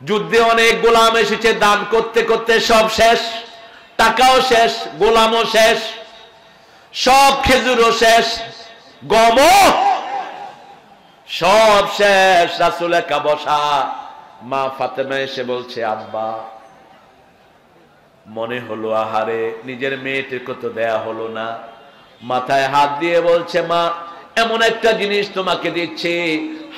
যুদ্ধে অনেক গোলাম এসেছে, দান করতে করতে সব শেষ, টাকাও শেষ, গোলামও শেষ, সব খেজুরও শেষ, গমও সব শেষ। রাসুল একা বসা, মা ফাতেমা এসে বলছে, আব্বা, মনে হলো আহারে, নিজের মেয়েটিকে তো দেয়া হলো না? মাথায় হাত দিয়ে বলছে, মা, এমন একটা জিনিস তোমাকে দিচ্ছে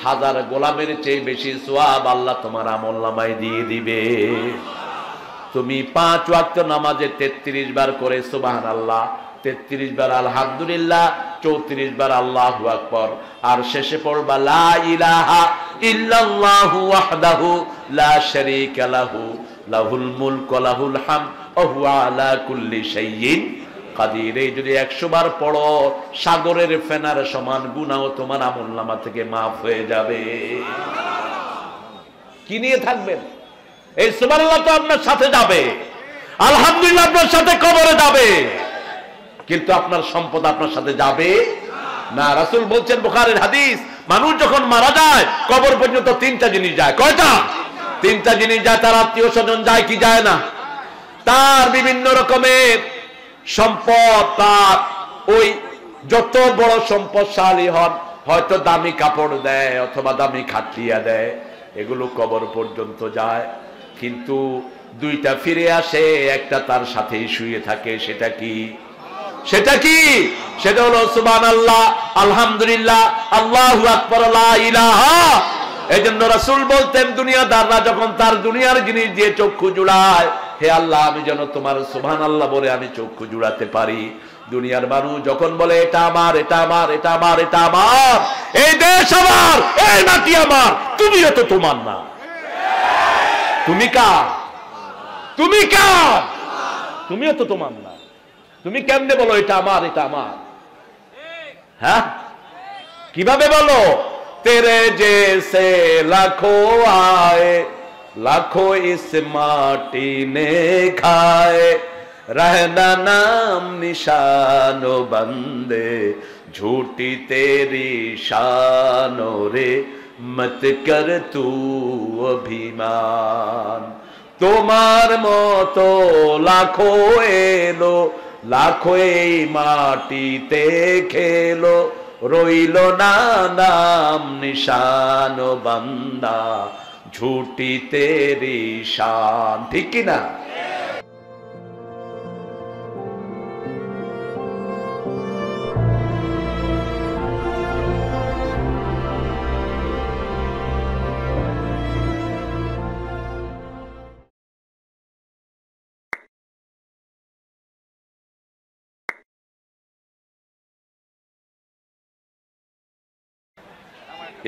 হাজার গোলামের চেয়ে বেশি সোয়াব আল্লাহ তোমার আমল দিয়ে দিবে। তুমি পাঁচ ওয়াক্ত নামাজে তেত্রিশ বার করে সুবাহান আল্লাহ তেত্রিশ বার আলহামদুলিল্লাহ, চৌত্রিশ বার আল্লাহ আকবর, আর শেষে পড়বা লা ইলাহা ইল্লাল্লাহু ওয়াহদাহু লা শারীকা লাহু, লাহুল মুলক লাহুল হামদ, ওয়া হুয়া আলা কুল্লি শাইইন কাদির, এই যদি একশো বার পড়ো, সাগরের ফেনার সমান তোমার আমল নামা থেকে মাফ হয়ে যাবে। কি নিয়ে থাকবেন? এই তো আপনার সাথে যাবে। আলহামদুলিল্লাহ আপনার সাথে কবরে যাবে। কিন্তু আপনার সম্পদ আপনার সাথে যাবে না। রাসুল বলছেন বুখারীর হাদিস, মানুষ যখন মারা যায়, কবর পর্যন্ত তিনটা জিনিস যায়। কয়টা? তিনটা জিনিস যায়, তার আত্মীয় স্বজন যায় কি যায় না? তার বিভিন্ন রকমের সম্পদ তার ওই যত বড় সম্পদশালী হন, হয়তো দামি কাপড় দেয় অথবা দামি খাটিয়া দেয়, এগুলো কবর পর্যন্ত যায়। কিন্তু দুইটা ফিরে আসে, একটা তার সাথেই শুয়ে থাকে, সেটা কি? সেটা কি? সেটা হলো সুবান আল্লাহ আলহামদুলিল্লাহ আল্লাহ ইলাহা এই জন্য রাসুল বলতেন, দুনিয়াদাররা যখন তার দুনিয়ার জিনিস দিয়ে চক্ষু জুড়ায় হে আল্লাহ, আমি যেন তোমার সুবহান আল্লাহ বলে আমি চক্ষু জুড়াতে পারি। দুনিয়ার মানুষ যখন বলে, এটা আমার এটা আমার এটা আমার এটা আমার, এই দেশ আমার, এই মাটি আমার, তুমিও তো তোমার না। তুমি কার? তুমি কার? তুমিও তো তোমার না। তুমি কেমনে বলো, এটা আমার এটা আমার? হ্যাঁ? কীভাবে বলো? তেরে যে সে লাখো আয়ে লাখো इस माटी ने खाए। रहना नाम निशानो बंदे, झूठी तेरी शानो रे, मत कर तू অভিমান তোমার মতো লাখো এলো লাখো এই মাটিতে খেলো রইল না নাম নিশান বন্দা ঝুটি তেরি শান ঠিক কি না?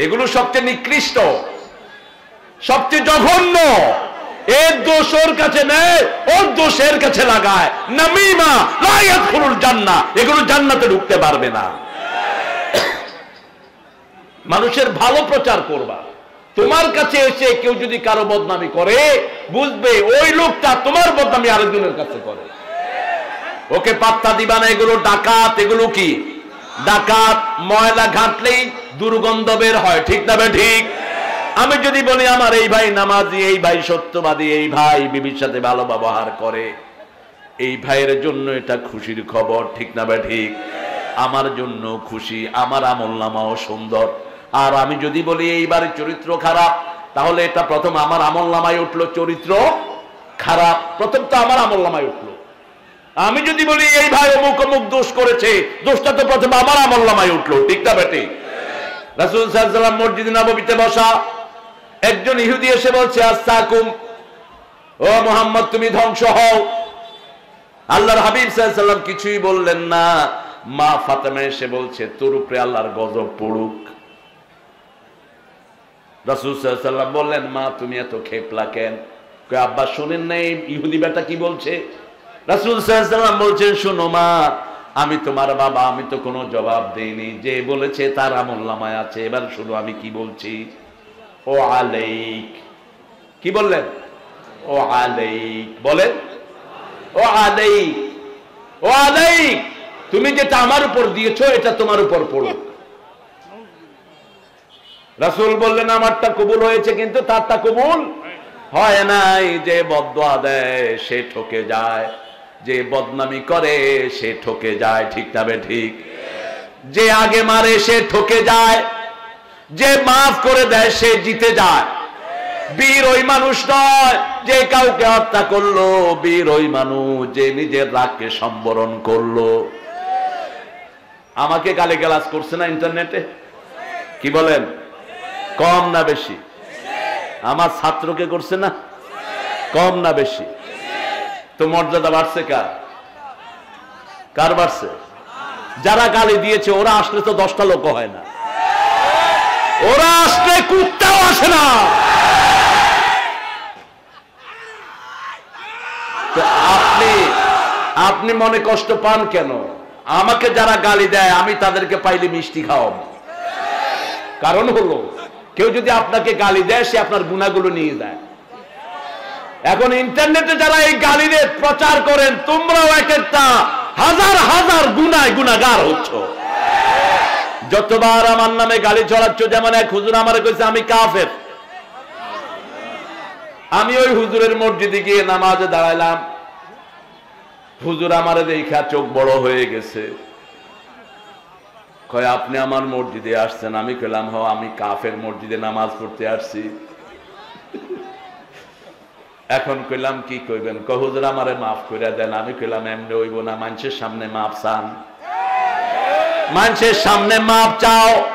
এগুলো সবচেয়ে নিকৃষ্ট। সবচেয়ে জঘন্য। এর দোষ ওর কাছে নেয় ওর দোষের কাছে লাগায়। নামিমা লায়াত খুলুল জান্না এগুলো জান্নাতে ঢুকতে পারবে না। মানুষের ভালো প্রচার করবা। তোমার কাছে এসে কেউ যদি কারও বদনামি করে, বুঝবে ওই লোকটা তোমার বদনামি আরেকজনের কাছে করে। ওকে পাত্তা দিবা না, এগুলো ডাকাত, এগুলো কি? ডাকাত, ময়লা ঘাটলেই দুর্গন্ধ বের হয়, ঠিক না বে ঠিক? আমি যদি বলি, আমার এই ভাই নামাজি, এই ভাই সত্যবাদী, এই ভাই বিবির সাথে ভালো ব্যবহার করে। এই ভাইয়ের জন্য এটা খুশির খবর, ঠিক না বে ঠিক? আমার জন্য খুশি, আমার আমল নামাও সুন্দর। আর আমি যদি বলি, এইবার চরিত্র খারাপ, তাহলে এটা প্রথম আমার আমল নামায় উঠল চরিত্র খারাপ। প্রথম তো আমার আমল নামায় উঠল। আমি যদি বলি, এই ভাই অমুক অমুক দোষ করেছে, দোষটা তো প্রথমে আমার আমল নামায় উঠল, ঠিক না বেটি রাসুল সাল্লাম মসজিদ নবীতে বসা একজন ইহুদি এসে বলছে আস্তাকুম ও মোহাম্মদ, তুমি ধ্বংস হও। আল্লাহর হাবিব সাল্লাম কিছুই বললেন না। মা ফাতেমা এসে বলছে, তোর উপরে আল্লাহর গজব পড়ুক। বললেন, মা, তুমি এত খেপলা কেন? আব্বা, শোনেন নাই ইহুদি বেটা কি বলছে? রাসুল সাল্লাম বলছেন, শোনো মা, আমি তোমার বাবা, আমি তো কোনো জবাব দেইনি। যে বলেছে তার আমল নামায় আছে। এবার শুনো আমি কি বলছি। ও আলাইক। কি বললেন? ও আলাইক। বলেন। ও আলাইক। ও আলাইক। তুমি যেটা আমার উপর দিয়েছ, এটা তোমার উপর পড়ুক। রাসুল বললেন, আমারটা কবুল হয়েছে কিন্তু তারটা কবুল হয় নাই। যে বদয়া দেয়, সে ঠকে যায়। যে বদনামি করে, সে ঠকে যায়। ঠিক না বে ঠিক? যে আগে মারে, সে ঠকে যায়। যে মাফ করে দেয়, সে জিতে যায়। বীর ওই মানুষ নয় যে কাউকে হত্যা করল। বীর ওই মানুষ যে নিজের রাগকে সম্বরণ করল। আমাকে গালে গালাজ করছে না ইন্টারনেটে? কি বলেন? কম না বেশি? আমার ছাত্রকে করছে না? কম না বেশি? তো মর্যাদা বাড়ছে কার? কার বাড়ছে? যারা গালি দিয়েছে, ওরা আসলে তো দশটা লোক হয় না। ওরা আসলে কুত্তাও আসে না। আপনি আপনি মনে কষ্ট পান কেন? আমাকে যারা গালি দেয়, আমি তাদেরকে পাইলে মিষ্টি খাওয়াব। কারণ হলো, কেউ যদি আপনাকে গালি দেয়, সে আপনার গুণাগুলো নিয়ে যায়। এখন ইন্টারনেটে যারা এই গালিরে প্রচার করেন, তোমরাও এক একটা হাজার হাজার গুনায় গুনাগার হচ্ছ। যতবার আমার নামে গালি চড়াচ্ছ যেমন এক হুজুর আমার কইছে, আমি কাফের। আমি ওই হুজুরের মসজিদে গিয়ে নামাজে দাঁড়াইলাম। হুজুর আমার দেখা চোখ বড় হয়ে গেছে। কয়, আপনি আমার মসজিদে আসছেন? আমি কইলাম হ আমি কাফের, মসজিদে নামাজ পড়তে আসছি। এখন কইলাম, কি কইবেন? কহুজুর আমারে মাফ করে দেন। আমি কইলাম, এমনি হইব না, মানুষের সামনে মাফ চান। মানুষের সামনে মাপ চাও,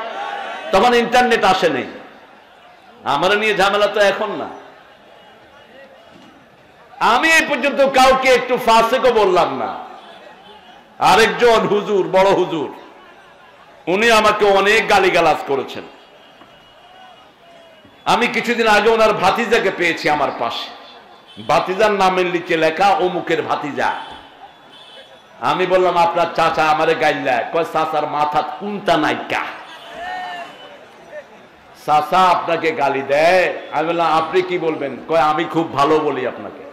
তখন ইন্টারনেট আসে নেই। আমার নিয়ে ঝামেলা তো এখন না। আমি এই পর্যন্ত কাউকে একটু ফাঁসেকও বললাম না। আরেকজন হুজুর, বড় হুজুর, উনি আমাকে অনেক গালিগালাজ করেছেন। আমি কিছুদিন আগে ওনার ভাতিজাকে পেয়েছি আমার পাশে। ভাতিজার নামের নিচে লেখা অমুকের ভাতিজা। আমি বললাম, আপনার চাচা আমারে গাইলা কয়, চাচার মাথা কুন্তা নাইকা? চাচা আপনাকে গালি দেয়। আমি বললাম, আপনি কি বলবেন? কয়, আমি খুব ভালো বলি আপনাকে।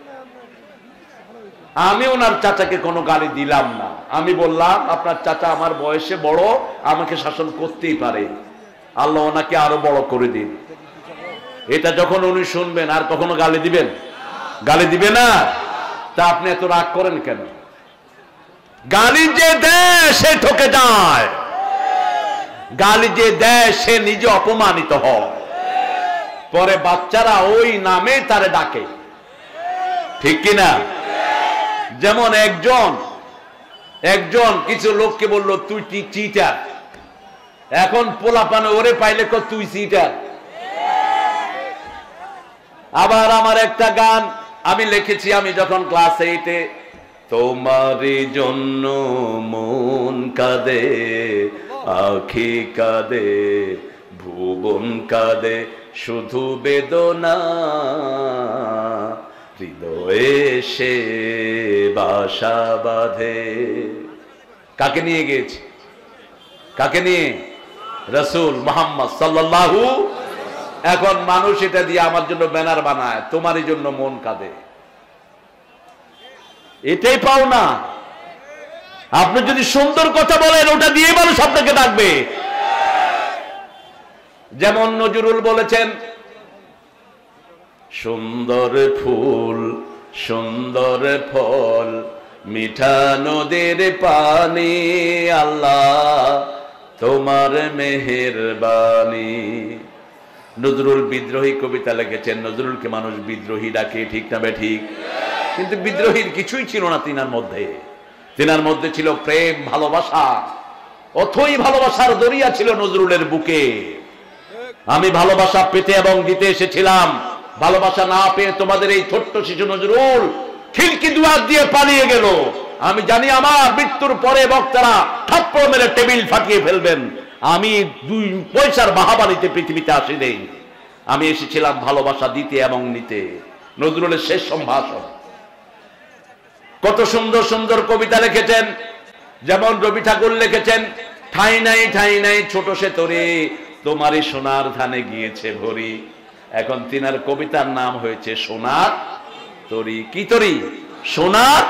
আমি ওনার চাচাকে কোনো গালি দিলাম না। আমি বললাম, আপনার চাচা আমার বয়সে বড়, আমাকে শাসন করতেই পারে। আল্লাহ ওনাকে আরও বড় করে দিন। এটা যখন উনি শুনবেন, আর কখনো গালি দিবেন? গালি দিবে না? তা আপনি এত রাগ করেন কেন? গালি যে দেয়, সে ঠকে যায়। গালি যে দেয়, সে নিজে অপমানিত হয়। পরে বাচ্চারা ওই নামে তারে ডাকে। ঠিক কিনা? যেমন একজন একজন কিছু লোককে বলল, তুই চিটার এখন পোলা পানে ওরে পাইলে কো, তুই চিটার আবার আমার একটা গান আমি লিখেছি, আমি যখন ক্লাস এইটে তোমার জন্য মন কাঁদে, আখি কাঁদে, ভুবন কাঁদে, শুধু বেদনা। হৃদয়ে সে বাসা বাঁধে। কাকে নিয়ে গিয়েছি? কাকে নিয়ে? রসুল মোহাম্মদ সাল্লাল্লাহু। এখন মানুষ এটা দিয়ে আমার জন্য ব্যানার বানায়, তোমারই জন্য মন কাঁদে। এটাই পাও না আপনি যদি সুন্দর কথা বলেন, ওটা দিয়ে মানুষ আপনাকে ডাকবে। যেমন নজরুল বলেছেন, সুন্দর ফুল, সুন্দর ফল, মিঠা নদীর পানি, আল্লাহ তোমার মেহের বাণী নজরুল বিদ্রোহী কবিতা লিখেছেন, নজরুলকে মানুষ বিদ্রোহী ডাকে, ঠিক না বে ঠিক? কিন্তু বিদ্রোহীর কিছুই ছিল না তিনার মধ্যে। তিনার মধ্যে ছিল প্রেম, ভালোবাসা। অথই ভালোবাসার দরিয়া ছিল নজরুলের বুকে। আমি ভালোবাসা পেতে এবং দিতে এসেছিলাম। ভালোবাসা না পেয়ে তোমাদের এই ছোট্ট শিশু নজরুল খিলকি দুয়ার দিয়ে পালিয়ে গেল। আমি জানি আমার মৃত্যুর পরে বক্তারা থাপ্পড় মেরে টেবিল ফাটিয়ে ফেলবেন। আমি দুই পয়সার বাহাবানিতে পৃথিবীতে আসি নেই আমি এসেছিলাম ভালোবাসা দিতে এবং নিতে। নজরুলের শেষ সম্ভাষণ। কত সুন্দর সুন্দর কবিতা লিখেছেন। যেমন রবি ঠাকুর লিখেছেন, ঠাই নাই ঠাই নাই, ছোট সে তরে, তোমারই সোনার ধানে গিয়েছে ভরি। এখন তিনার কবিতার নাম হয়েছে, সোনার তরি। কি তরি? সোনার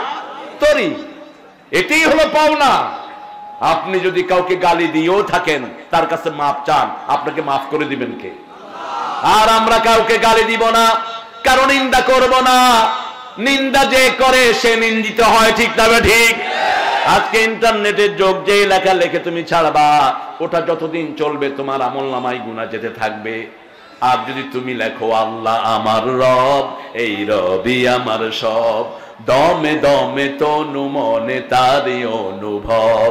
তরি। এটাই হলো পাওনা। আপনি যদি কাউকে গালি দিয়েও থাকেন, তার কাছে মাপ চান, আপনাকে মাফ করে দিবেন কে? আর আমরা কাউকে গালি দিব না কারও নিন্দা করব না। নিন্দা যে করে, সে নিন্দিত হয়, ঠিক তবে ঠিক? আজকে ইন্টারনেটের যোগ, যে লেখা লেখে তুমি ছাড়বা, ওটা যতদিন চলবে, তোমার আমল নামাই গুণা যেতে থাকবে। আর যদি তুমি লেখো, আল্লাহ আমার রব, এই রবি আমার সব, দমে দমে তনু মনে তারই অনুভব,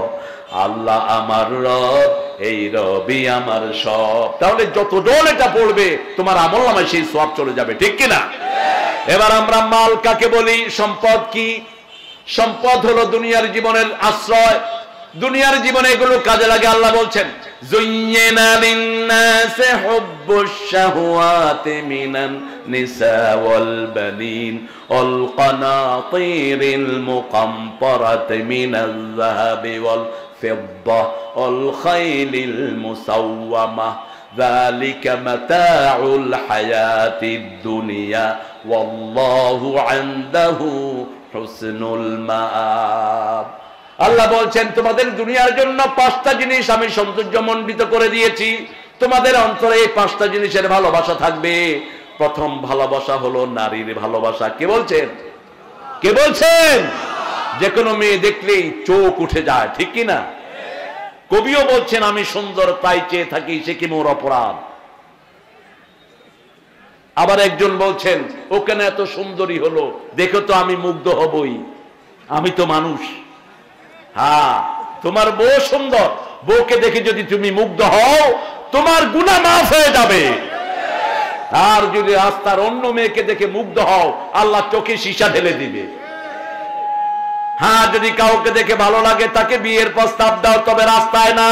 আল্লাহ আমার রব, এই রবি আমার সব। তাহলে যত দল এটা পড়বে, তোমার আমল নামায় সেই সব চলে যাবে, ঠিক কিনা? এবার আমরা মাল কাকে বলি সম্পদ কি সম্পদ হলো দুনিয়ার জীবনের আশ্রয় দুনিয়ার জীবনে এগুলো কাজে লাগে আল্লাহ বলছেন জুইয়িনা লিন-নাসি হুব্বুশ শাহওয়াতি মিনান নিসা ওয়াল বানিন ওয়াল কানাতিরিল মুকাম্পারাতি মিনাল যাহাবি ওয়াল ফিদ্দা ওয়াল খাইলিল মুসাওয়ামাহ ذلك متاع الحياة الدنيا আল্লাহ বলছেন, তোমাদের দুনিয়ার জন্য পাঁচটা জিনিস আমি সৌন্দর্য মণ্ডিত করে দিয়েছি। তোমাদের অন্তরে এই পাঁচটা জিনিসের ভালোবাসা থাকবে। প্রথম ভালোবাসা হলো নারীর ভালোবাসা। কে বলছেন? কে বলছেন? যে কোনো মেয়ে দেখলেই চোখ উঠে যায়, ঠিক কিনা? কবিও বলছেন, আমি সুন্দর তাই চেয়ে থাকি, সে কি মোর অপরাধ? আবার একজন বলছেন ও কেন এত সুন্দরী হলো, দেখো তো আমি মুগ্ধ হবই। আমি তো মানুষ। হ্যাঁ তোমার বউ সুন্দর। বউকে দেখে যদি তুমি মুগ্ধ হও, তোমার গুণা মাফ হয়ে যাবে। আর যদি রাস্তার অন্য মেয়েকে দেখে মুগ্ধ হও, আল্লাহ চোখে সীসা ঢেলে দিবে। হ্যাঁ যদি কাউকে দেখে ভালো লাগে, তাকে বিয়ের প্রস্তাব দাও, তবে রাস্তায় না।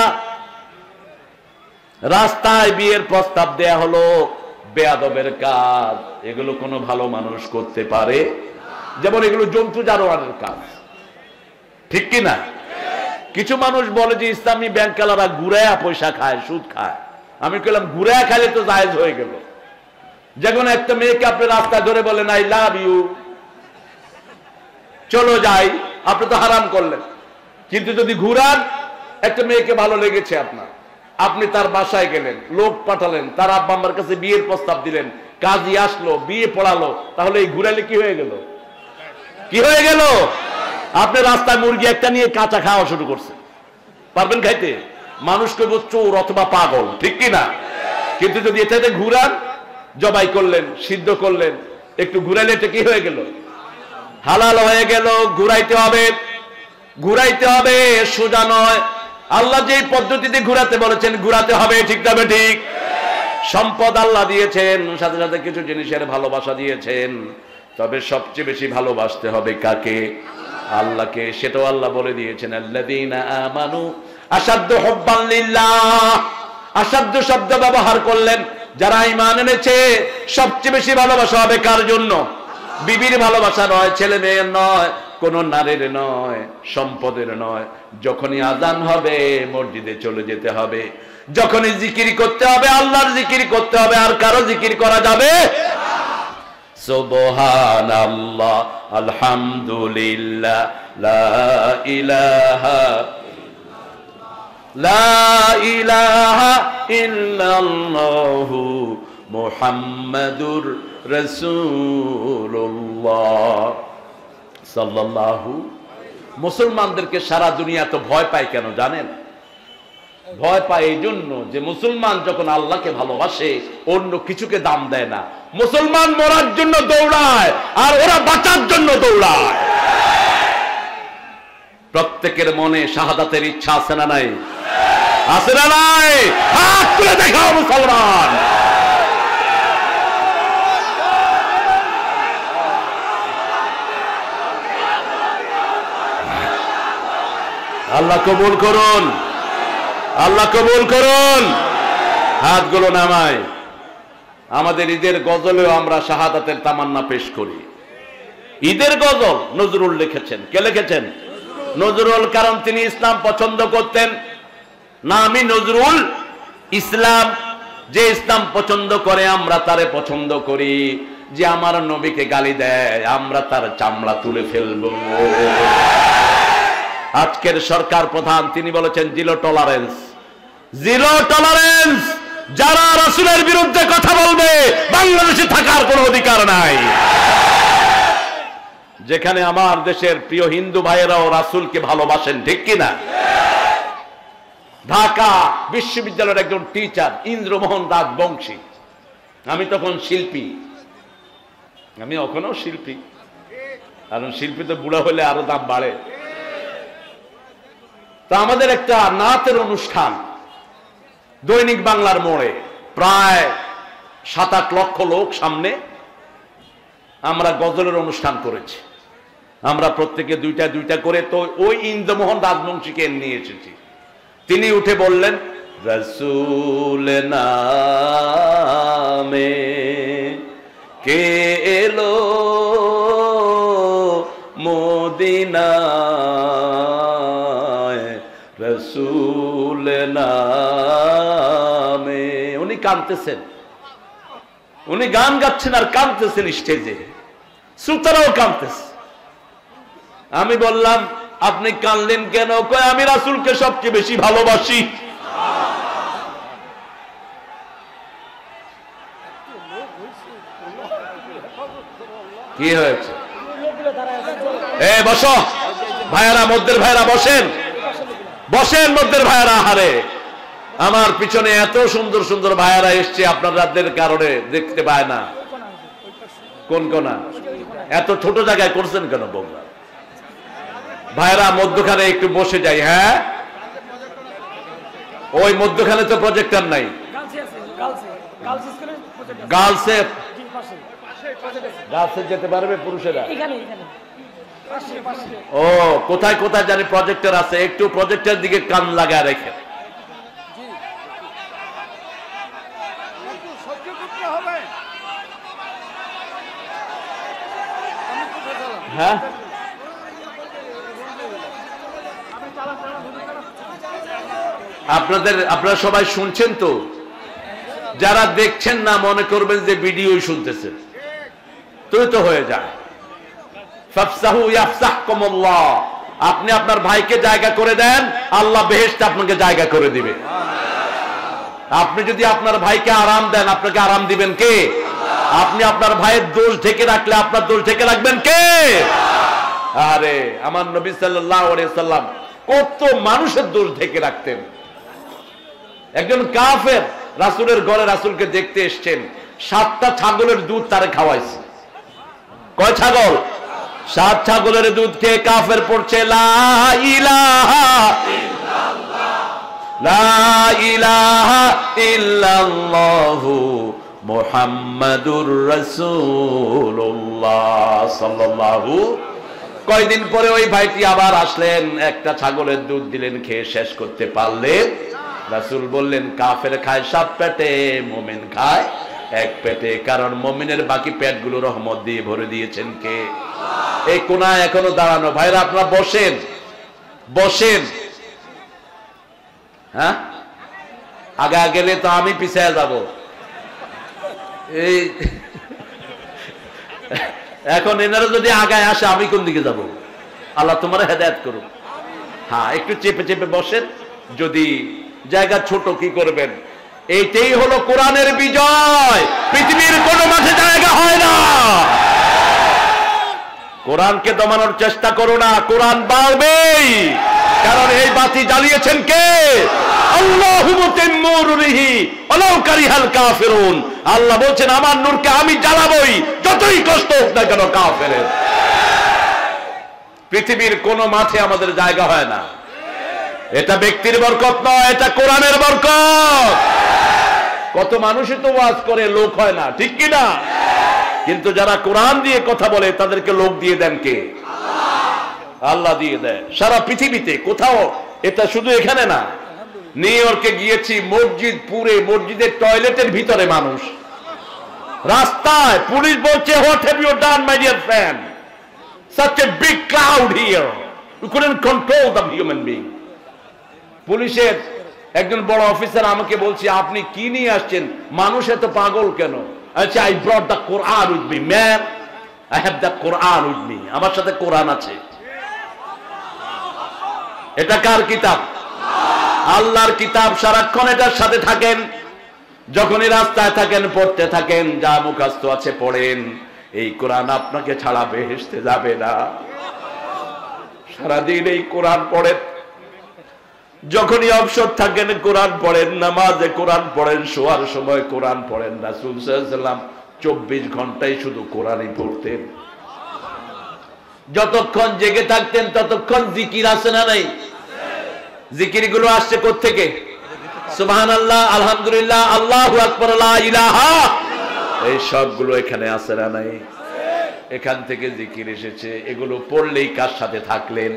রাস্তায় বিয়ের প্রস্তাব দেয়া হলো। বেয়াদবের কাজ, এগুলো কোনো ভালো মানুষ করতে পারে। যেমন এগুলো জন্তু জানোয়ারের কাজ। ঠিক কি না? কিছু মানুষ বলে যে, ইসলামী ব্যাংকালারা ঘুরায়া পয়সা খায়, সুদ খায়। আমি কইলাম, ঘুরায়া খাইলে তো জায়েজ হয়ে গেল। যেমন একটা মেয়েকে আপনি রাস্তা ধরে বলেন, আই লাভ ইউ। চলো যাই, আপনি তো হারাম করলেন। কিন্তু যদি ঘুরান, একটা মেয়েকে ভালো লেগেছে আপনার। আপনি তার বাসায় গেলেন, লোক পাঠালেন, তার আব্বা আমার কাছে বিয়ের প্রস্তাব দিলেন, কাজী আসলো, বিয়ে পড়ালো, তাহলে এই ঘুরালে কি হয়ে গেল? কি হয়ে গেল? আপনি রাস্তায় মুরগি একটা নিয়ে কাঁচা খাওয়া শুরু করছে পারবেন খাইতে? মানুষকে চোর অথবা পাগল ঠিক কি না? কিন্তু যদি এটাতে ঘুরান, জবাই করলেন, সিদ্ধ করলেন, একটু ঘুরাইলে এটা কি হয়ে গেল? হালাল হয়ে গেল, ঘুরাইতে হবে। ঘুরাইতে হবে, সোজা নয়। আল্লাহ যে পদ্ধতিতে ঘুরাতে বলেছেন, ঘুরাতে হবে, ঠিক তবে ঠিক? সম্পদ আল্লাহ দিয়েছেন, সাথে সাথে কিছু জিনিসের ভালোবাসা দিয়েছেন। তবে সবচেয়ে বেশি ভালোবাসতে হবে কাকে? আল্লাহকে, সেটাও আল্লাহ বলে দিয়েছেন আমানু আসাদ্দ হুব্বান লিল্লাহ। আসাদ্দ শব্দ ব্যবহার করলেন, যারা ঈমান এনেছে, সবচেয়ে বেশি ভালোবাসা হবে কার জন্য? বিবির ভালোবাসা নয়, ছেলে মেয়ের নয় কোন নারীর নয়, সম্পদের নয়। যখনই আজান হবে, মসজিদে চলে যেতে হবে। যখনই জিকির করতে হবে, আল্লাহর জিকির করতে হবে, আর কারও জিকির করা যাবে সুবহান আল্লাহ আলহামদুলিল্লাহ সাল্লাল্লাহু মুসলমানদেরকে সারা দুনিয়া তো ভয় পায় কেন জানেন? ভয় পায় এই জন্য যে মুসলমান যখন আল্লাহকে ভালোবাসে, অন্য কিছুকে দাম দেয় না। মুসলমান মরার জন্য দৌড়ায় আর ওরা বাঁচার জন্য দৌড়ায়। প্রত্যেকের মনে শাহাদাতের ইচ্ছা আছে না নাই? আছে না নাই? হাত তুলে দেখাও মুসলমান। আল্লাহ কবুল করুন। আল্লাহ কবুল করুন। হাতগুলো নামায়। আমাদের ঈদের গজলেও আমরা শাহাদাতের তামান্না পেশ করি। ঈদের গজল নজরুল লিখেছেন। কে লিখেছেন? নজরুল, কারণ তিনি ইসলাম পছন্দ করতেন। না আমি নজরুল ইসলাম। যে ইসলাম পছন্দ করে, আমরা তারে পছন্দ করি। যে আমার নবীকে গালি দেয়, আমরা তার চামড়া তুলে ফেলব। আজকের সরকার প্রধান, তিনি বলেছেন জিরো টলারেন্স জিরো টলারেন্স যারা রাসুলের বিরুদ্ধে কথা বলবে, বাংলাদেশে থাকার কোনো অধিকার নাই। যেখানে আমার দেশের প্রিয় হিন্দু ভাইয়েরাও রাসুলকে ভালোবাসেন, ঠিক কিনা ঢাকা বিশ্ববিদ্যালয়ের একজন টিচার, ইন্দ্রমোহন দাস বংশী আমি তখন শিল্পী। আমি ওখানেও শিল্পী। কারণ শিল্পী তো বুড়া হলে আরও দাম বাড়ে। তা আমাদের একটা নাচের অনুষ্ঠান দৈনিক বাংলার মোড়ে। প্রায় সাত আট লক্ষ লোক সামনে আমরা গজলের অনুষ্ঠান করেছি। আমরা প্রত্যেকে দুইটা দুইটা করে তো ওই ইন্দ্রমোহন রাজবংশীকে নিয়ে এসেছি। তিনি উঠে বললেন, রসুল নামে কে এলো নামে। উনি কাঁদতেছেন। উনি গান গাচ্ছেন আর কাঁদতেছেন স্টেজে। শ্রোতারাও কাঁদতেছে। আমি বললাম, আপনি কানলেন কেন? কয়, আমি রাসুলকে সবচেয়ে বেশি ভালোবাসি। কি হয়েছে? এ, বসো। ভাইয়ারা, মধ্যের ভাইয়ারা, বসেন। বসেন মধ্যের ভাইয়ারা হারে আমার পিছনে এত সুন্দর সুন্দর ভাইয়ারা এসছে আপনার রাতের কারণে দেখতে পায় না কোন কোনা এত ছোট জায়গায় করছেন কেন বৌমা ভাইরা মধ্যখানে একটু বসে যাই হ্যাঁ ওই মধ্যখানে তো প্রজেক্টর নাই গার্লসে গার্লসে যেতে পারবে পুরুষেরা ও, কোথায় কোথায় জানি প্রজেক্টর আছে, একটু প্রজেক্টের দিকে কান লাগায় রেখে হ্যাঁ? আপনাদের, আপনারা সবাই শুনছেন তো? যারা দেখছেন না, মনে করবেন যে ভিডিও শুনতেছেন। তুই তো হয়ে যায়। আপনি আপনার ভাইকে জায়গা করে দেন, আল্লাহ বেহেস্ট আপনাকে জায়গা করে দিবে। আপনি যদি আপনার ভাইকে আরাম দেন, আপনাকে আরাম দিবেন কে? আপনি আপনার ভাইয়ের দোষ ঢেকে রাখলে আপনার দোষ ঢেকে রাখবেন কে? আরে, আমার নবী সাল্লাম কত মানুষের দোষ ঢেকে রাখতেন। একজন কাফের রাসুলের ঘরে রাসুলকে দেখতে এসছেন, সাতটা ছাগলের দুধ তারে খাওয়াইছে। কয় ছাগল? সাত ছাগলের দুধ খেয়ে কাফের পড়ছে মুহাম্মাদুর কয়দিন পরে ওই ভাইটি আবার আসলেন, একটা ছাগলের দুধ দিলেন, খেয়ে শেষ করতে পারলেন। রাসুল বললেন, কাফের খায় সাত পেটে, মোমেন খায় এক পেটে, কারণ মমিনের বাকি পেটগুলো রহমত দিয়ে ভরে দিয়েছেন কে? এই কোনায় এখনও দাঁড়ানো। ভাইরা, আপনারা বসেন। বসেন। হ্যাঁ? আগে গেলে তো আমি পিছিয়ে যাব। এই এখন এনারা যদি আগায় আসে, আমি কোন দিকে যাব? আল্লাহ তোমার হেদায়ত করুন হ্যাঁ একটু চেপে চেপে বসেন। যদি জায়গা ছোট, কি করবেন? এইটাই হলো কোরআনের বিজয়। পৃথিবীর কোন মাঠে জায়গা হয় না। কোরআনকে দমানোর চেষ্টা করো না, কোরআন বাড়বেই। কারণ এই বাতি জ্বালিয়েছেন কে? আল্লাহ বলছেন, আমার নূরকে আমি জ্বালাবই, যতই কষ্ট হোক না কেন কাফেরের। পৃথিবীর কোন মাঠে আমাদের জায়গা হয় না। এটা ব্যক্তির বরকত নয়, এটা কোরআনের বরকত। কত মানুষই তো ওয়াজ করে, লোক হয় না, ঠিক কি না? কিন্তু যারা কোরআন দিয়ে কথা বলে, তাদেরকে লোক দিয়ে দেন কে? আল্লাহ দিয়ে দেয়। সারা পৃথিবীতে কোথাও, এটা শুধু এখানে না, নিউ ইয়র্কে গিয়েছি, মসজিদ পুরে, মসজিদের টয়লেটের ভিতরে মানুষ। রাস্তায় পুলিশ বলছে what have you done my dear friend such a big crowd here. You couldn't control the human being. পুলিশের একজন বড় অফিসার আমাকে বলছে, আপনি কি নিয়ে আসছেন? মানুষ এত পাগল কেন? I brought the Quran with me ma'am I have the Quran with me আমার সাথে কোরআন আছে। এটা কার কিতাব? আল্লাহর কিতাব সারাক্ষণ এটার সাথে থাকেন। যখনই রাস্তায় থাকেন, পড়তে থাকেন, যা মুখাস্ত আছে পড়েন। এই কোরআন আপনাকে ছাড়া বেহেসতে যাবে না। সারাদিন এই কোরআন পড়েন। যখনই অবসর থাকেন, কোরআন পড়েন, নামাজে কোরআন পড়েন, শোয়ার সময় কোরআন পড়েন। রাসুল সাল্লাম চব্বিশ ঘন্টায় শুধু কোরআনই পড়তেন। যতক্ষণ জেগে থাকতেন, ততক্ষণ জিকির আসে না নাই? জিকিরগুলো আসছে থেকে সুবাহান আল্লাহ আলহামদুলিল্লাহ আল্লাহ ইলাহা। এই সবগুলো এখানে আসে না নাই? এখান থেকে জিকির এসেছে। এগুলো পড়লেই কার সাথে থাকলেন?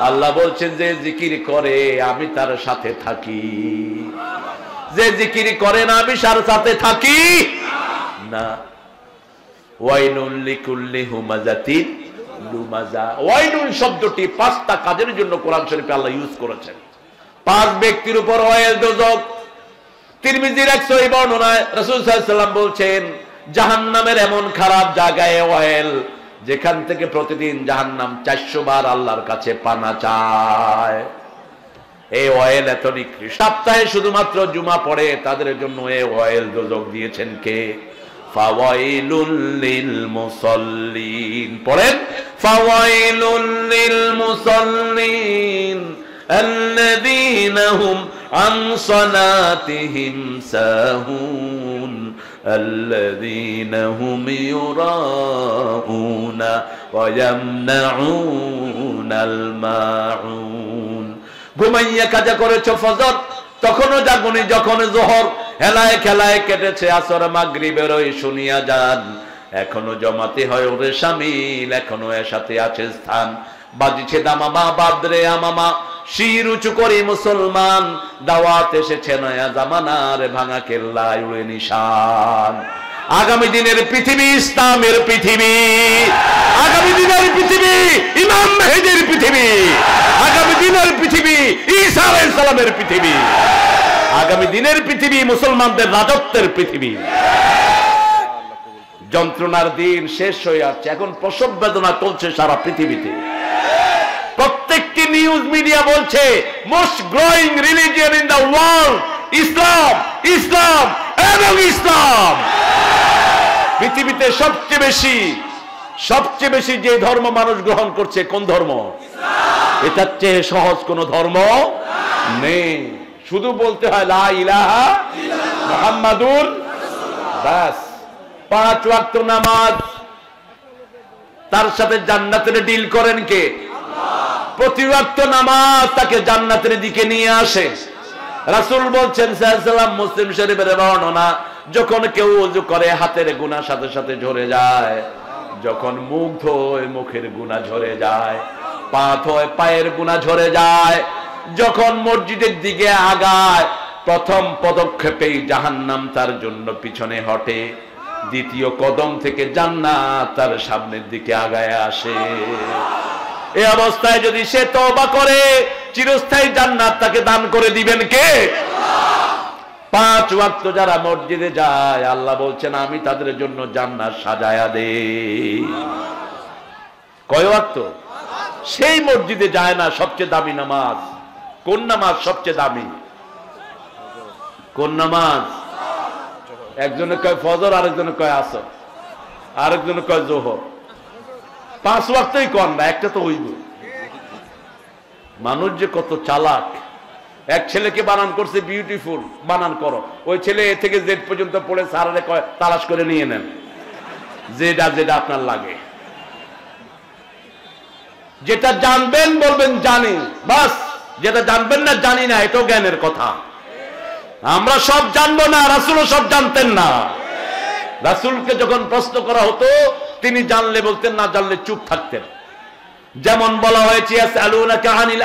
আল্লাহ বলছেন, যে জিকির করে, আমি তার সাথে থাকি। যে জিকির করে না, আমি সার সাথে থাকি? না। ওয়াইনুল শব্দটি পাঁচটা কাজের জন্য আল্লাহ করেছেন। পাঁচ উপর বলছেন, জাহান্নামের এমন খারাপ জায়গায় ওয়াইল যেখান থেকে প্রতিদিন জাহান্নাম চারশো বার আল্লাহর কাছে পানা চায়। এই অয়েল এত নিকৃষ্ট। সপ্তাহে শুধুমাত্র জুমা পড়ে, তাদের জন্য এই অয়েল দোজক দিয়েছেন কে? পড়েন? মুসাল্লিন الذين هم عن صلاتهم ساهون الذين هم يراءون ويمنعون الماعون ঘুমাইয়া কাজা করেছ ফজর তখনও জাগুনি যখন জোহর হেলায় খেলায় কেটেছে আসর মাগরিবের ওই শুনিয়া যান এখনো জমাতে হয় ওরে সামিল এখনো এর সাথে আছে স্থান বাজিছে দামামা বাদরে আমামা শির উঁচু করি মুসলমান, দাওয়াত এসেছে নয়া জামানার ভাঙা কেল্লায় উড়ে নিশান। আগামী দিনের পৃথিবী ইসলামের পৃথিবী। আগামী দিনের পৃথিবী ইমাম মেহেদের পৃথিবী। আগামী দিনের পৃথিবী ঈসা আলাইহিস সালামের পৃথিবী। আগামী দিনের পৃথিবী মুসলমানদের রাজত্বের পৃথিবী। যন্ত্রণার দিন শেষ হয়ে আসছে। এখন প্রসব বেদনা চলছে সারা পৃথিবীতে। প্রত্যেকটি নিউজ মিডিয়া বলছে most growing religion in the world ইসলাম ইসলাম এবং ইসলাম পৃথিবীতে সবচেয়ে বেশি সবচেয়ে বেশি যে ধর্ম মানুষ গ্রহণ করছে কোন ধর্ম? এটার চেয়ে সহজ কোন ধর্ম নেই। শুধু বলতে হয় লা ইলাহা মুহাম্মাদুর ব্যাস পাঁচ ওয়াক্ত নামাজ তার সাথে জান্নাতের ডিল করেন কে? নামাজ তাকে জান্নাতের দিকে নিয়ে আসে। রাসূল বলছেন মুসলিম শরীফের বর্ণনা, যখন কেউ উজু করে, হাতের গুনাহ সাথে সাথে ঝরে যায়। যখন মুখ ধোয়, মুখের গুনাহ ঝরে যায়। পা ধোয়, পায়ের গুনাহ ঝরে যায়। যখন মসজিদের দিকে আগায়, প্রথম পদক্ষেপেই জাহান্নাম তার জন্য পিছনে হটে। দ্বিতীয় কদম থেকে জান্নাত তার সামনের দিকে আগায় আসে। এই অবস্থায় যদি সে তওবা করে, চিরস্থায়ী জান্নাত তাকে দান করে দিবেন কে? পাঁচ ওয়াক্ত যারা মসজিদে যায়, আল্লাহ বলছেন, আমি তাদের জন্য জান্নাত সাজায়া দে। কয় ওয়াক্ত? সেই মসজিদে যায় না সবচেয়ে দামি নামাজ। কোন নামাজ সবচেয়ে দামি? কোন নামাজ? একজনে কয় ফজর, আরেকজনে কয় আসর, আরেকজনে কয় জোহর। পাঁচ ওয়াক্তই কর না, একটা তো হইব। মানুষ যে কত চালাক। এক ছেলেকে বানান করছে বিউটিফুল বানান করো। ওই ছেলে এ থেকে জেড পর্যন্ত পড়ে সারারে তালাশ করে নিয়ে নেন। যেটা যেটা আপনার লাগে। যেটা জানবেন বলবেন জানি। বাস, যেটা জানবেন না জানি না, এটাও জ্ঞানের কথা। আমরা সব জানব না, রাসুলও সব জানতেন না। রাসুলকে যখন প্রশ্ন করা হতো তিনি জানলে বলতেন, না জানলে চুপ থাকতেন। যেমন বলা হয়েছে আনিল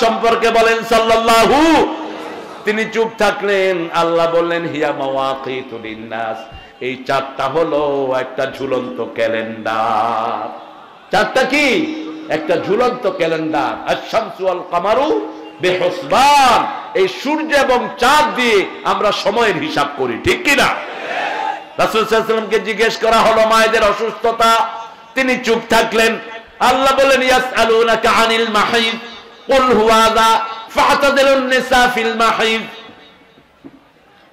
সম্পর্কে বলেন সাল্লাল্লাহু। তিনি চুপ থাকলেন। আল্লাহ বললেন, হিয়া মাওয়াকিতু এই চাঁদটা হলো একটা ঝুলন্ত ক্যালেন্ডার। চাঁদটা কি? একটা ঝুলন্ত ক্যালেন্ডার। আশ-শামসু ওয়াল কামারু বেহসবান। এই সূর্য এবং চাঁদ দিয়ে আমরা সময়ের হিসাব করি, ঠিক কি না রাসূল সাল্লাল্লাহু আলাইহি ওয়াসাল্লামকে জিজ্ঞেস করা হলো, মায়েদের অসুস্থতা? তিনি চুপ থাকলেন। আল্লাহ বলেন ইয়াসআলুনাকা আনিল মাহিদ। কুল নিসা ফিল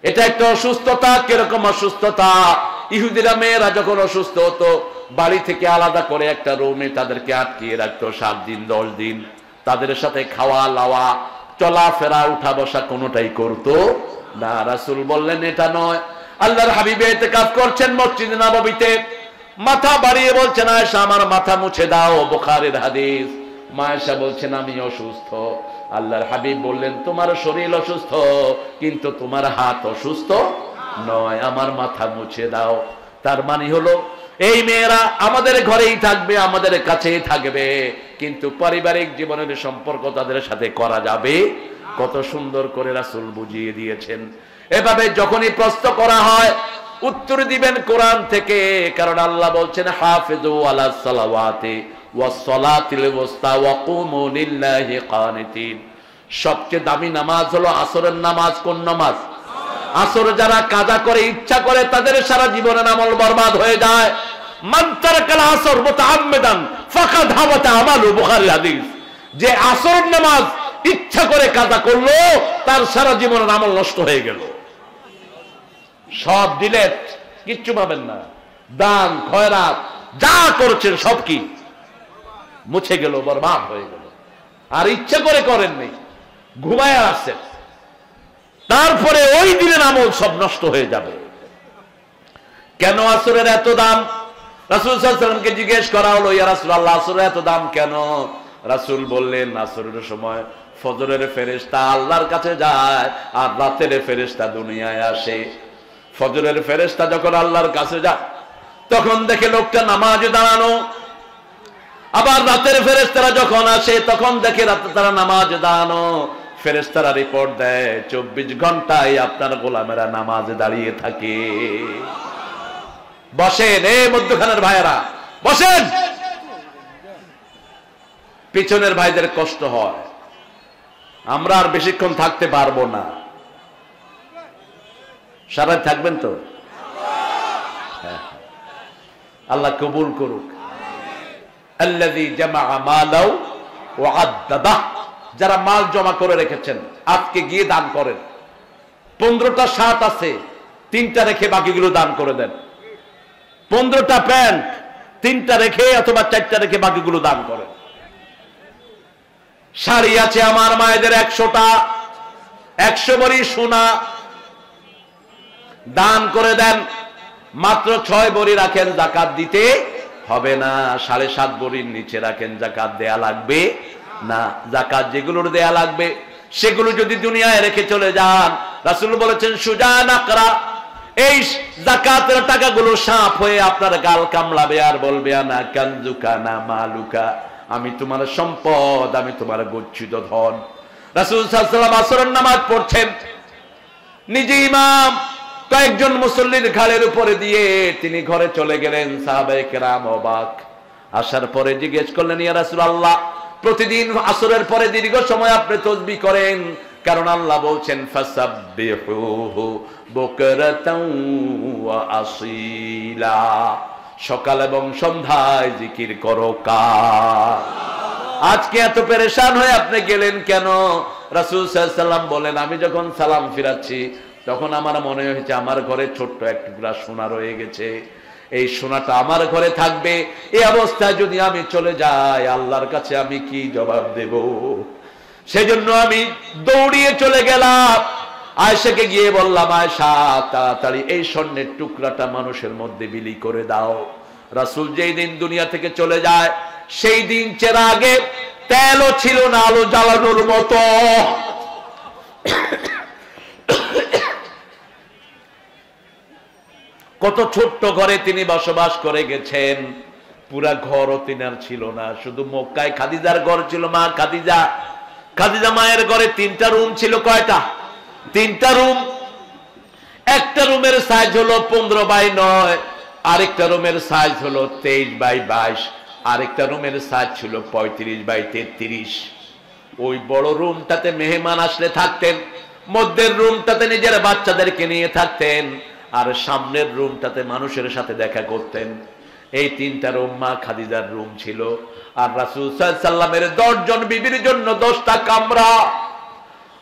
এটা একটা অসুস্থতা। কীরকম অসুস্থতা? ইহুদিরা, মেয়েরা যখন অসুস্থ হতো, বাড়ি থেকে আলাদা করে একটা রুমে তাদেরকে আটকিয়ে রাখতো, সাত দিন, দশ দিন। তাদের সাথে খাওয়া, লাওয়া, চলাফেরা উঠা বসা কোনোটাই করতো না। রাসুল বললেন, এটা নয়। আল্লাহর হাবিবে এতে কাজ করছেন মসজিদ নববীতে। মাথা বাড়িয়ে বলছেন আয়সা আমার মাথা মুছে দাও, বোখারের হাদিস। মায়েশা বলছেন, আমি অসুস্থ। আল্লাহর হাবিব বললেন, তোমার শরীর অসুস্থ, কিন্তু তোমার হাত অসুস্থ নয়, আমার মাথা মুছে দাও। তার মানে হলো, এই মেয়েরা আমাদের ঘরেই থাকবে, আমাদের কাছেই থাকবে, কিন্তু পারিবারিক জীবনের সম্পর্ক তাদের সাথে করা যাবে। কত সুন্দর করে রাসুল বুঝিয়ে দিয়েছেন। এভাবে যখনই প্রশ্ন করা হয়, উত্তর দিবেন কোরআন থেকে, কারণ আল্লাহ বলছেন, হাফেজু আলা সবচেয়ে দামি নামাজ হলো আসরের নামাজ, কোন নামাজ? আসর যারা কাজা করে, ইচ্ছা করে, তাদের সারা জীবনের আমল বরবাদ হয়ে যায়। আসর হাদিস। যে আসর নামাজ ইচ্ছা করে কাজা করল, তার সারা জীবনের আমল নষ্ট হয়ে গেল। সব দিলে কিচ্ছু পাবেন না। দান খয়রাত যা করছেন সব কি? মুছে গেল, বরবাদ হয়ে গেল। আর ইচ্ছে করে করেননি ঘুমায় আসছেন। তারপরে ওই দিনের আমল সব নষ্ট হয়ে যাবে। কেন আসরের এত দাম? রাসুল সাল্লামকে জিজ্ঞেস করা হলো, ইয়া রাসুল আল্লাহ আসরের এত দাম কেন? রাসুল বললেন, আসরের সময় ফজরের ফেরেস্তা আল্লাহর কাছে যায়, আর রাতের ফেরেস্তা দুনিয়ায় আসে। ফজরের ফেরেস্তা যখন আল্লাহর কাছে যায়, তখন দেখে লোকটা নামাজে দাঁড়ানো। আবার রাতের ফেরেস্তারা যখন আসে, তখন দেখে রাতে তারা নামাজ দাঁড়ানো। ফেরেস্তারা রিপোর্ট দেয়, চব্বিশ ঘন্টায় আপনার গোলামেরা নামাজে দাঁড়িয়ে থাকে। বসেন, এ মধ্যখানের ভাইয়েরা, বসেন। পিছনের ভাইদের কষ্ট হয়। আমরা আর বেশিক্ষণ থাকতে পারব না। সারা থাকবেন তো? হ্যাঁ। আল্লাহ কবুল করুক। যারা মাল জমা করে রেখেছেন, আজকে গিয়ে দান করেন। পনেরোটা শার্ট আছে, তিনটা রেখে বাকিগুলো দান করে দেন। পনেরোটা প্যান্ট, তিনটা রেখে অথবা চারটা রেখে বাকিগুলো দান করেন। শাড়ি আছে আমার মায়েদের একশোটা, একশো বড়ি সোনা দান করে দেন। মাত্র ছয় বড়ি রাখেন, জাকাত দিতে হবে না। সাড়ে সাত বড়ির নিচে রাখেন, জাকাত দেয়া লাগবে না। জাকাত যেগুলোর দেয়া লাগবে, সেগুলো যদি দুনিয়ায় রেখে চলে যান, রাসুল বলেছেন সুজান আকরা এই জাকাতের টাকাগুলো সাপ হয়ে আপনার গাল কামলাবে আর বলবে না কানজুকা না মালুকা। আমি তোমার সম্পদ, আমি তোমার গচ্ছিত ধন। রাসুল সাল্লাম আসরের নামাজ পড়ছেন। নিজে ইমাম কয়েকজন মুসল্লির ঘাড়ের উপরে দিয়ে তিনি ঘরে চলে গেলেন কেরাম অবাক। আসার পরে জিজ্ঞেস করলেন, ইয়া রাসূলুল্লাহ, প্রতিদিন আসরের পরে দীর্ঘ সময় আপনি তসবি করেন? কারণ আল্লাহ বলছেন আসীলা। সকাল এবং সন্ধ্যায় জিকির করো কার। আজকে এত পেরেশান হয়ে আপনি গেলেন কেন? রাসূল সাল্লাম বলেন, আমি যখন সালাম ফিরাচ্ছি তখন আমার মনে হয়েছে, আমার ঘরে ছোট্ট এক টুকরা সোনা রয়ে গেছে। এই সোনাটা আমার ঘরে থাকবে। এই অবস্থায় যদি আমি চলে যাই, আল্লাহর কাছে আমি কি জবাব দেব? সেজন্য আমি দৌড়িয়ে চলে গেলাম। আয়সাকে গিয়ে বললাম আয়সা তাড়াতাড়ি এই স্বর্ণের টুকরাটা মানুষের মধ্যে বিলি করে দাও। রাসুল যেই দিন দুনিয়া থেকে চলে যায়, সেই দিন চেরা আগে তেলও ছিল না, আলো জ্বালানোর মতো। কত ছোট্ট ঘরে তিনি বসবাস করে গেছেন। পুরা ঘরও তিনার ছিল না, শুধু মক্কায় খাদিজার ঘর ছিল মা খাদিজা। খাদিজা মায়ের ঘরে তিনটা রুম ছিল কয়টা? তিনটা রুম। একটা রুমের সাইজ হলো পনেরো বাই নয়, আরেকটা রুমের সাইজ হলো তেইশ বাই বাইশ, আরেকটা রুমের সাইজ ছিল পঁয়ত্রিশ বাই তেত্রিশ। ওই বড় রুমটাতে মেহমান আসলে থাকতেন, মধ্যের রুমটাতে নিজের বাচ্চাদেরকে নিয়ে থাকতেন। আর সামনের রুমটাতে মানুষের সাথে দেখা করতেন। এই তিনটা রুম মা খাদিজার রুম ছিল। আর রাসুল সাল্লামের দশজন বিবির জন্য দশটা কামরা,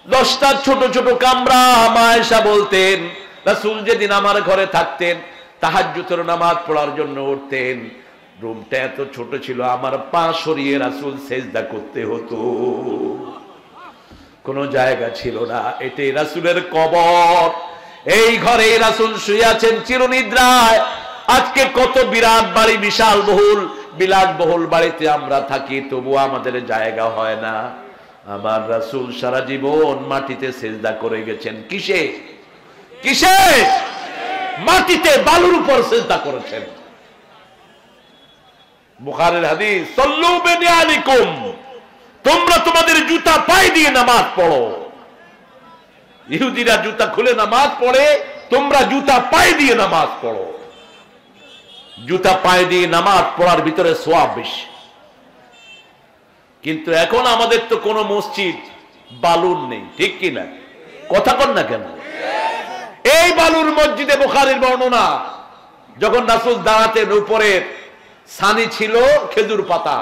দশটা ছোট ছোট কামরা মায়েশা বলতেন। রাসুল যেদিন আমার ঘরে থাকতেন তাহাজ্জুতের নামাজ পড়ার জন্য উঠতেন। রুমটা এত ছোট ছিল, আমার পা সরিয়ে রাসুল সেজদা করতে হতো। কোনো জায়গা ছিল না, এটাই রাসুলের কবর। এই ঘরে রাসুল শুয়ে আছেন চিরনিদ্রায়। আজকে কত বিরাট বাড়ি, বিশাল বহুল বিলাস বহুল বাড়িতে আমরা থাকি তবু আমাদের জায়গা হয় না। আমার রাসুল সারা জীবন মাটিতে সেজদা করে গেছেন। কিসে? কিসে? মাটিতে বালুর উপর সেজদা করেছেন। বুখারের হাদিস, সল্লু বেনিয়ালিকুম, তোমরা তোমাদের জুতা পায়ে দিয়ে নামাজ পড়ো। ইহুদিরা জুতা খুলে নামাজ পড়ে, তোমরা জুতা পায়ে দিয়ে নামাজ পড়ো। জুতা পায়ে দিয়ে নামাজ পড়ার ভিতরে সোয়াব বেশি। কিন্তু এখন আমাদের তো কোনো মসজিদ বালুর নেই, ঠিক কিনা কথা কন না কেন? এই বালুর মসজিদে বোখারির বর্ণনা, যখন রাসুল দাঁড়াতেন উপরের, সানি ছিল খেজুর পাতা।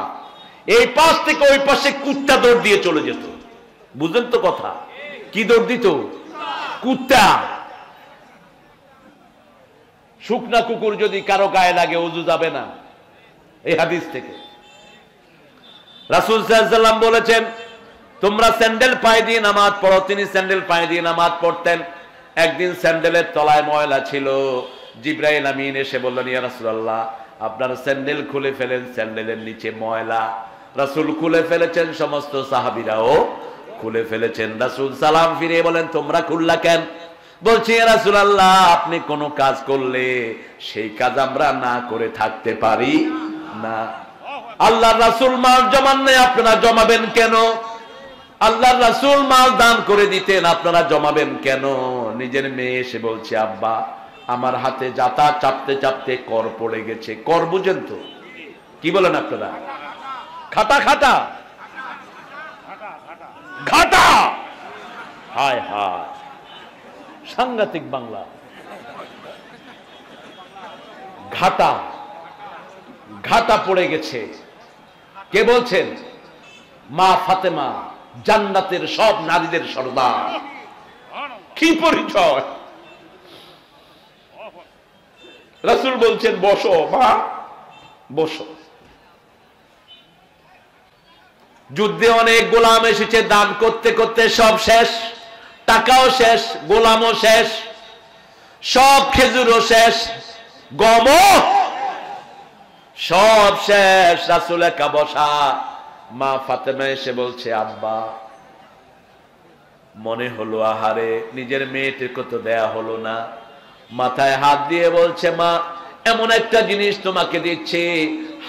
এই পাশ থেকে ওই পাশে কুত্তা দৌড় দিয়ে চলে যেত। বুঝলেন তো কথা? কি দৌড় দিত? কুত্তা। শুকনা কুকুর যদি কারও গায়ে লাগে, উজু যাবে না। এই হাদিস থেকে। রাসুল সাল্লাম বলেছেন, তোমরা স্যান্ডেল পায়ে দিয়ে নামাজ পড়ো। তিনি স্যান্ডেল পায়ে দিয়ে নামাজ পড়তেন। একদিন স্যান্ডেলের তলায় ময়লা ছিল। জিব্রাইল আমিন এসে বললেন, ইয়া রাসূলুল্লাহ, আপনার স্যান্ডেল খুলে ফেলেন, স্যান্ডেলের নিচে ময়লা। রাসূল খুলে ফেলেছেন, সমস্ত সাহাবীরাও খুলে ফেলেছেন। রাসূল সালাম ফিরে বলেন, তোমরা খুললা কেন? বলছি ইয়া রাসূলুল্লাহ, আপনি কোন কাজ করলে সেই কাজ আমরা না করে থাকতে পারি না। আল্লাহ রাসূল মাল জমান নেই, আপনারা জমাবেন কেন? আল্লাহ রাসূল মাল দান করে দিতেন, আপনারা জমাবেন কেন? নিজের মেয়ে এসে বলছে, আব্বা, আমার হাতে যাতা চাপতে চাপতে কর পড়ে গেছে। কর বুঝেন তো। কি বলেন আপনারা? খাতা খাতা ঘাটা হায় হায়। সাংঘাতিক বাংলা। ঘাটা। ঘাটা পড়ে গেছে। কে বলছেন? মা ফাতেমা, জান্নাতের সব নারীদের সর্দার। কি পরিচয়? রাসুল বলছেন, বসো, মা, বসো। যুদ্ধে অনেক গোলাম এসেছে, দান করতে করতে সব শেষ। টাকাও শেষ, গোলামও শেষ, সব খেজুরও শেষ, গমও সব শেষ। রাসুল একা বসা, মা ফাতেমা এসে বলছে, আব্বা, মনে হলো আহারে, নিজের মেয়েটিকে তো দেয়া হলো না? মাথায় হাত দিয়ে বলছে, মা, এমন একটা জিনিস তোমাকে দিচ্ছে,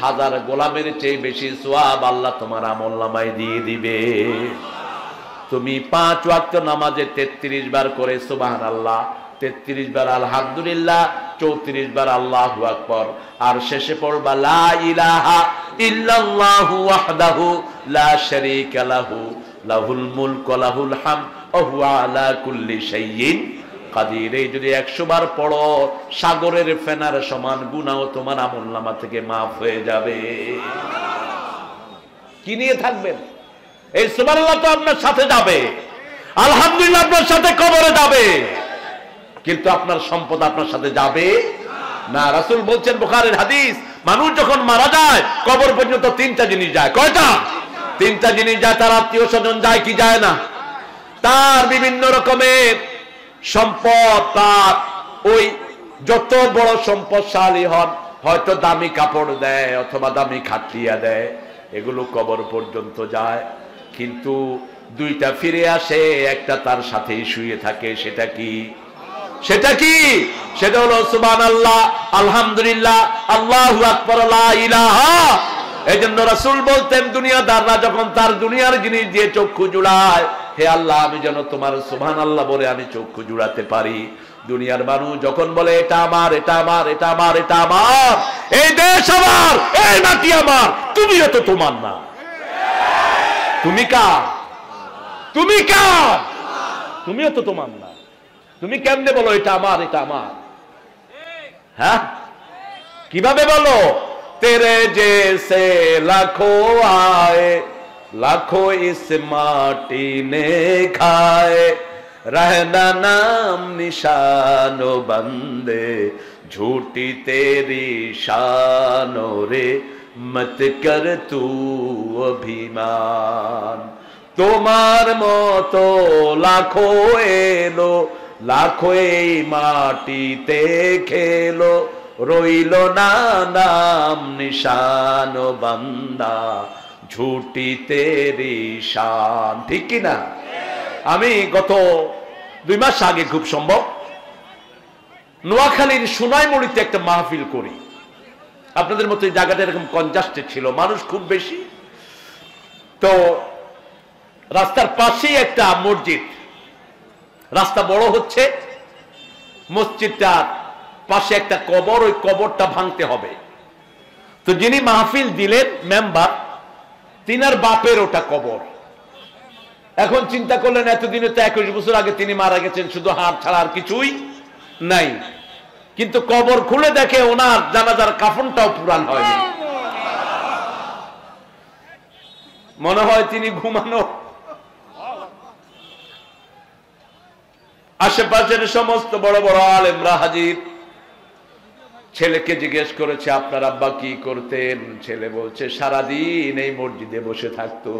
হাজার গোলামের চেয়ে বেশি সোয়াব আল্লাহ তোমার আমল দিয়ে দিবে। তুমি পাঁচ ওয়াক্ত নামাজে তেত্রিশ বার করে সুবাহান আল্লাহ তেত্রিশ বার আলহামদুলিল্লাহ, চৌত্রিশ বার আল্লাহ আকবর। আর শেষে পড়বা, লা ইলাহা ইল্লাল্লাহু ওয়াহদাহু লা শারীকা লাহু, লাহুল মুলক ওয়া লাহুল হামদ, ওয়া হুয়া আলা কুল্লি শাইইন কাদির। এই যদি একশো বার পড়ো, সাগরের ফেনার সমান গুনাও তোমার আমল নামা থেকে মাফ হয়ে যাবে। কি নিয়ে থাকবেন? এই সুবহানাল্লাহ তো আপনার সাথে যাবে। আলহামদুলিল্লাহ আপনার সাথে কবরে যাবে। কিন্তু আপনার সম্পদ আপনার সাথে যাবে না। রাসুল বলছেন বুখারের হাদিস, মানুষ যখন মারা যায়, কবর পর্যন্ত তিনটা জিনিস যায়। কয়টা? তিনটা জিনিস যায়, তার আত্মীয় স্বজন যায় কি যায় না? তার বিভিন্ন রকমের সম্পদ তার ওই যত বড় সম্পদশালী হন, হয়তো দামি কাপড় দেয় অথবা দামি খাটিয়া দেয়, এগুলো কবর পর্যন্ত যায়। কিন্তু দুইটা ফিরে আসে, একটা তার সাথেই শুয়ে থাকে, সেটা কি? সেটা কি? সেটা হলো সুবান আল্লাহ আলহামদুলিল্লাহ আল্লাহ ইলাহা এই জন্য রাসুল বলতেন, দুনিয়াদাররা যখন তার দুনিয়ার জিনিস দিয়ে চক্ষু জুড়ায়, হে আল্লাহ, আমি যেন তোমার সুবহান আল্লাহ বলে আমি চক্ষু জুড়াতে পারি। দুনিয়ার মানুষ যখন বলে, এটা আমার এটা আমার এটা আমার এটা আমার, এই দেশ আমার, এই মাটি আমার, তুমিও তো তোমার না। তুমি কার তুমি কার তুমিও তো তোমার না তুমি কেমনে বলো এটা আমার এটা আমার হ্যাঁ কিভাবে বলো তেরে যে সে লাখো আয়ে लाखों इस माटी ने खाए रहना नाम निशानो बंदे झूठी तेरी शानो रे মত কর তু অভিমান তোমার মতো লাখো এলো লাখো এই মাটিতে খেলো রইল না নাম নিশান বান্দা ঝুটিতে রিশান ঠিক কিনা আমি গত দুই মাস আগে খুব সম্ভব। নোয়াখালীর সোনাইমুড়িতে একটা মাহফিল করি। আপনাদের মতো এই জায়গাটা এরকম কনজাস্টেড ছিল, মানুষ খুব বেশি। তো রাস্তার পাশেই একটা মসজিদ। রাস্তা বড় হচ্ছে, মসজিদটার পাশে একটা কবর, ওই কবরটা ভাঙতে হবে। তো যিনি মাহফিল দিলেন, মেম্বার, তিনার বাপের ওটা কবর। এখন চিন্তা করলেন, এতদিনে তো একুশ বছর আগে তিনি মারা গেছেন, শুধু হাত ছাড়া আর কিছুই নাই। কিন্তু কবর খুলে দেখে ওনার জানাজার কাফনটাও পুরান হয়নি। মনে হয় তিনি ঘুমানো। আশেপাশের সমস্ত বড় বড় আলেমরা হাজির। ছেলেকে জিজ্ঞেস করেছে, আপনার আব্বা কি করতেন? ছেলে বলছে, সারাদিন এই মসজিদে বসে থাকতো।